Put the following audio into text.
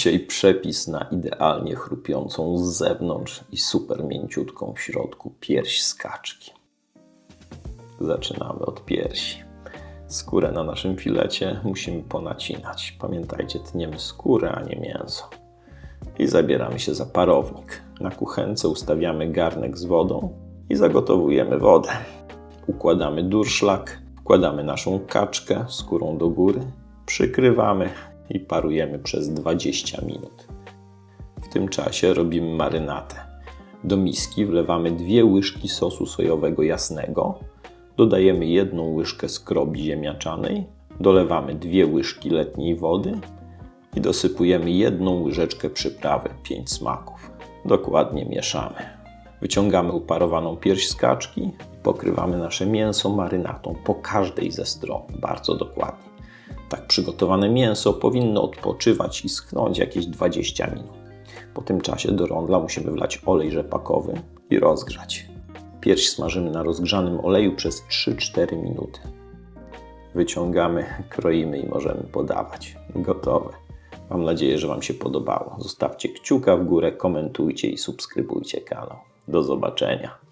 Dzisiaj przepis na idealnie chrupiącą z zewnątrz i super mięciutką w środku pierś z kaczki. Zaczynamy od piersi. Skórę na naszym filecie musimy ponacinać. Pamiętajcie, tniemy skórę, a nie mięso. I zabieramy się za parownik. Na kuchence ustawiamy garnek z wodą i zagotowujemy wodę. Układamy durszlak, wkładamy naszą kaczkę skórą do góry, przykrywamy i parujemy przez 20 minut. W tym czasie robimy marynatę. Do miski wlewamy dwie łyżki sosu sojowego jasnego, dodajemy jedną łyżkę skrobi ziemniaczanej, dolewamy dwie łyżki letniej wody i dosypujemy jedną łyżeczkę przyprawy 5 smaków. Dokładnie mieszamy. Wyciągamy uparowaną pierś z kaczki i pokrywamy nasze mięso marynatą po każdej ze stron, bardzo dokładnie. Tak przygotowane mięso powinno odpoczywać i schnąć jakieś 20 minut. Po tym czasie do rondla musimy wlać olej rzepakowy i rozgrzać. Pierś smażymy na rozgrzanym oleju przez 3-4 minuty. Wyciągamy, kroimy i możemy podawać. Gotowe. Mam nadzieję, że Wam się podobało. Zostawcie kciuka w górę, komentujcie i subskrybujcie kanał. Do zobaczenia.